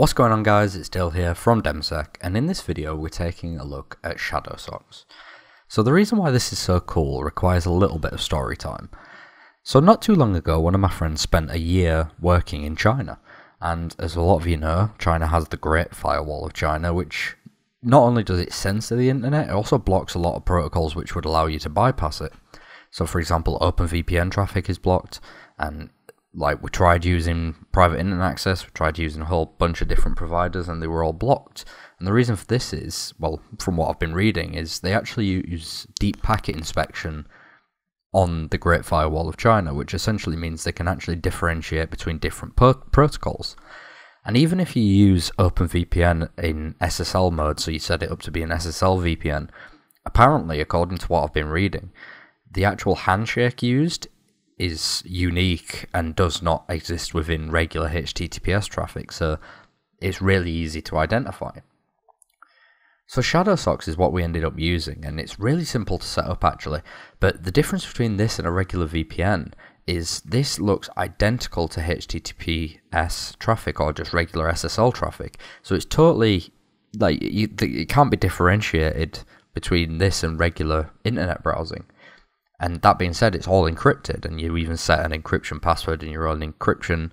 What's going on guys, it's Dale here from DemmSec, and in this video we're taking a look at Shadowsocks. So the reason why this is so cool requires a little bit of story time. So not too long ago, one of my friends spent a year working in China, and as a lot of you know, China has the Great Firewall of China, which not only does it censor the internet, it also blocks a lot of protocols which would allow you to bypass it. So for example, OpenVPN traffic is blocked, and like we tried using private internet access, we tried using a whole bunch of different providers, and they were all blocked. And the reason for this is, well, from what I've been reading, is they actually use deep packet inspection on the Great Firewall of China, which essentially means they can actually differentiate between different protocols. And even if you use OpenVPN in SSL mode, so you set it up to be an SSL VPN, apparently, according to what I've been reading, the actual handshake used is unique and does not exist within regular HTTPS traffic, so it's really easy to identify. So Shadowsocks is what we ended up using, and it's really simple to set up actually. But the difference between this and a regular VPN is this looks identical to HTTPS traffic or just regular SSL traffic. So it's totally like you, it can't be differentiated between this and regular internet browsing. And that being said, it's all encrypted, and you even set an encryption password and your own encryption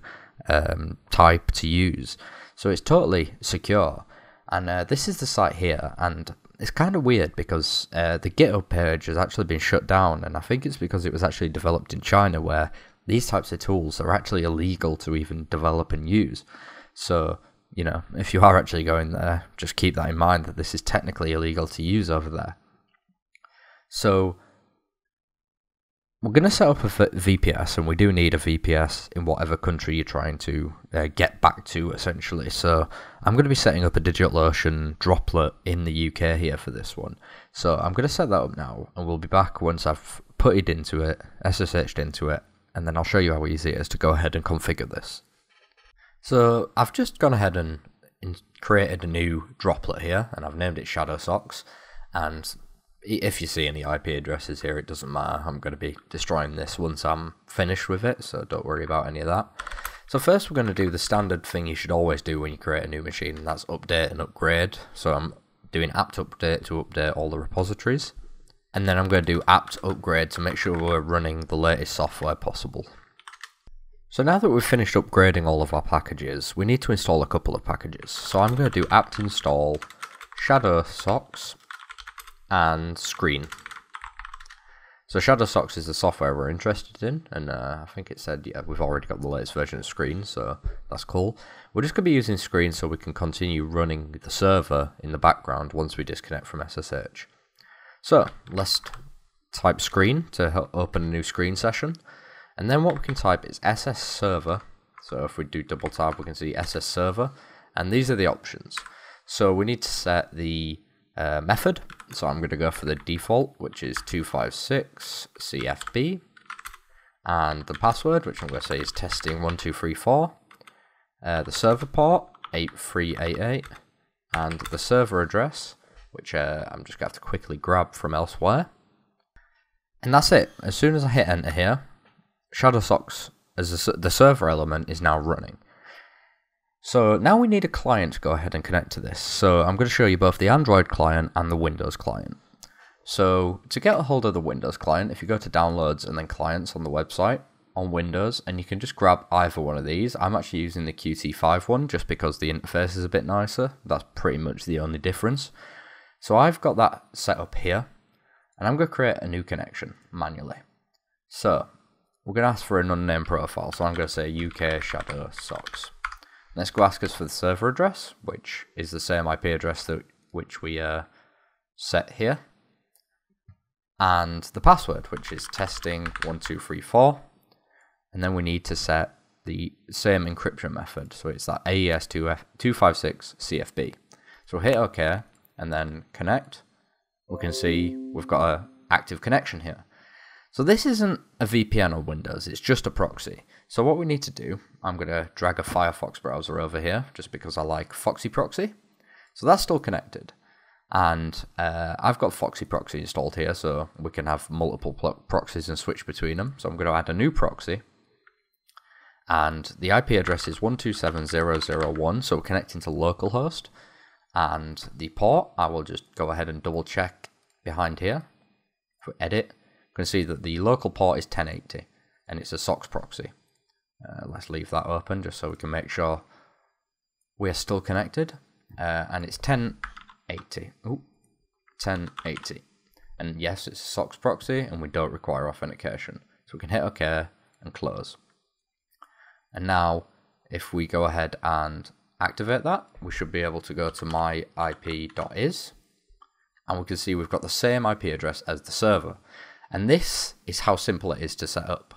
um, type to use. So it's totally secure. And uh, this is the site here, and it's kind of weird because uh, the GitHub page has actually been shut down, and I think it's because it was actually developed in China, where these types of tools are actually illegal to even develop and use. So, you know, if you are actually going there, just keep that in mind that this is technically illegal to use over there. So, we're going to set up a VPS, and we do need a VPS in whatever country you're trying to uh, get back to, essentially. So I'm going to be setting up a DigitalOcean droplet in the UK here for this one. So I'm going to set that up now, and we'll be back once I've put it into it, SSH'd into it, and then I'll show you how easy it is to go ahead and configure this. So I've just gone ahead and created a new droplet here, and I've named it Shadowsocks, and if you see any IP addresses here, it doesn't matter. I'm going to be destroying this once I'm finished with it, so don't worry about any of that. So first we're going to do the standard thing you should always do when you create a new machine, and that's update and upgrade. So I'm doing apt update to update all the repositories. And then I'm going to do apt upgrade to make sure we're running the latest software possible. So now that we've finished upgrading all of our packages, we need to install a couple of packages. So I'm going to do apt install shadowsocks and Screen. So Shadowsocks is the software we're interested in, and uh, I think it said, yeah, we've already got the latest version of Screen, so that's cool. We're just going to be using Screen so we can continue running the server in the background once we disconnect from SSH. So let's type Screen to open a new Screen session, and then what we can type is SS Server. So if we do double tap, we can see SS Server, and these are the options. So we need to set the uh, method. So I'm going to go for the default, which is 256 CFB. And the password, which I'm going to say is testing1234. Uh, the server port, 8388. And the server address, which uh, I'm just going to have to quickly grab from elsewhere. And that's it. As soon as I hit enter here, ShadowSocks as a, the server element is now running. So now we need a client to go ahead and connect to this. So I'm going to show you both the Android client and the Windows client. So to get a hold of the Windows client, if you go to downloads and then clients on the website on Windows, and you can just grab either one of these. I'm actually using the Qt5 one just because the interface is a bit nicer. That's pretty much the only difference. So I've got that set up here, and I'm going to create a new connection manually. So we're going to ask for an unnamed profile. So I'm going to say UK Shadowsocks. Let's go ask us for the server address, which is the same IP address that which we uh, set here. And the password, which is testing1234. And then we need to set the same encryption method. So it's that AES256CFB. So we'll hit OK and then connect. We can see we've got an active connection here. So this isn't a VPN on Windows, it's just a proxy. So what we need to do, I'm going to drag a Firefox browser over here, just because I like Foxy Proxy. So that's still connected. And uh, I've got Foxy Proxy installed here, so we can have multiple proxies and switch between them. So I'm going to add a new proxy. and the IP address is 127.0.0.1, so we're connecting to localhost. And the port, I will just go ahead and double check behind here. We edit, can see that the local port is 1080, and it's a SOCKS proxy. Uh, let's leave that open just so we can make sure we're still connected. Uh, and it's 1080. Ooh, 1080. And yes, it's a SOCKS proxy, and we don't require authentication. So we can hit OK and close. And now, if we go ahead and activate that, we should be able to go to myip.is, and we can see we've got the same IP address as the server. And this is how simple it is to set up.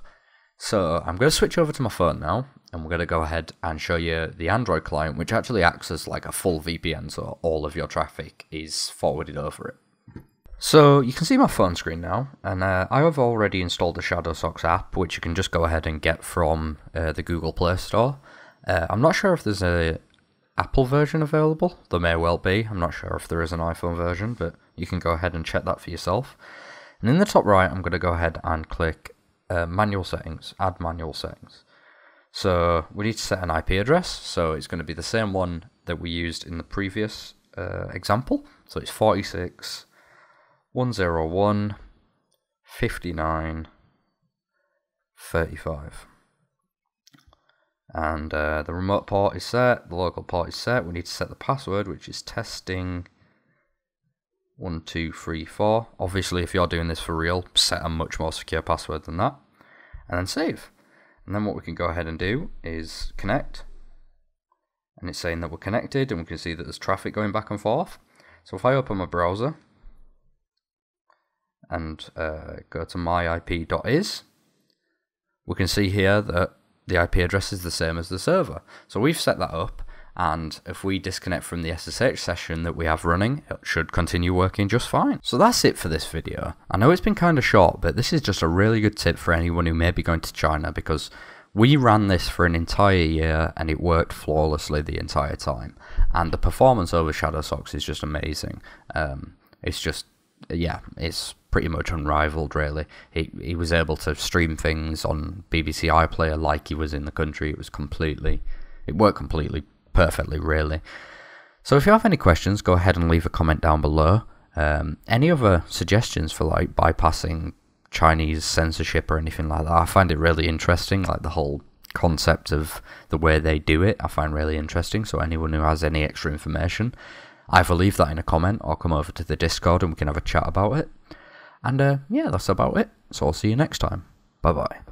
So I'm going to switch over to my phone now, and we're going to go ahead and show you the Android client, which actually acts as like a full VPN, so all of your traffic is forwarded over it. So you can see my phone screen now, and uh, I have already installed the Shadowsocks app, which you can just go ahead and get from uh, the Google Play Store. Uh, I'm not sure if there's a Apple version available. There may well be. I'm not sure if there is an iPhone version, but you can go ahead and check that for yourself. And in the top right, I'm going to go ahead and click uh, manual settings, add manual settings. So we need to set an IP address. So it's going to be the same one that we used in the previous uh, example. So it's 46 101 59 35 and uh, the remote port is set, the local port is set. We need to set the password, which is testing one two three four. Obviously, if you're doing this for real, set a much more secure password than that, and then save. And then what we can go ahead and do is connect, and it's saying that we're connected, and we can see that there's traffic going back and forth. So if I open my browser and uh, go to myip.is, we can see here that the IP address is the same as the server. So we've set that up, and if we disconnect from the SSH session that we have running, it should continue working just fine. So that's it for this video. I know it's been kind of short, but this is just a really good tip for anyone who may be going to China because we ran this for an entire year and it worked flawlessly the entire time. And the performance over Shadowsocks is just amazing. Um, it's just, yeah, it's pretty much unrivaled, really. He he was able to stream things on BBC iPlayer like he was in the country. It was completely, it worked completely perfectly, really. So if you have any questions, go ahead and leave a comment down below. Um, any other suggestions for like bypassing Chinese censorship or anything like that? I find it really interesting, like the whole concept of the way they do it. I find really interesting. So anyone who has any extra information, either leave that in a comment or come over to the Discord and we can have a chat about it. And uh, yeah, that's about it. So I'll see you next time. Bye bye.